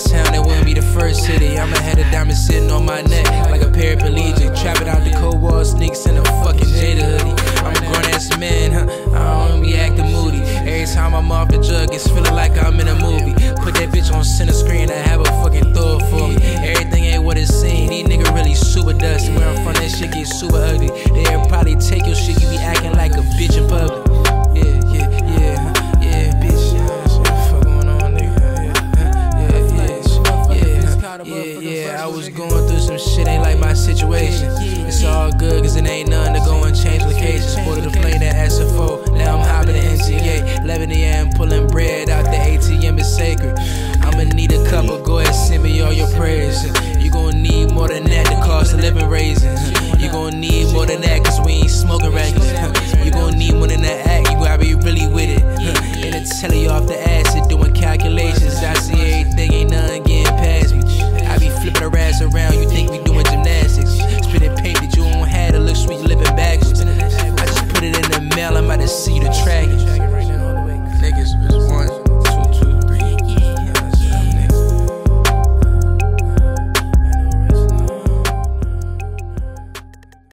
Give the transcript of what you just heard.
best town, that wouldn't be the first city. I'ma have a diamond sitting on my neck like a paraplegic. Trapping out the cold wall, sneaks in a fucking Jada hoodie. I'm a grown ass man, huh? I don't be acting moody. Every time I'm off the drug, it's feeling like I'm in a movie. Put that bitch on center screen and have a fucking thought for me. Everything ain't what it seems. These niggas really super dusty. Where I'm from, that shit get super ugly. They'll probably take your shit, you be acting like a bitch in public. yeah, yeah, I was going through some shit, ain't like my situation.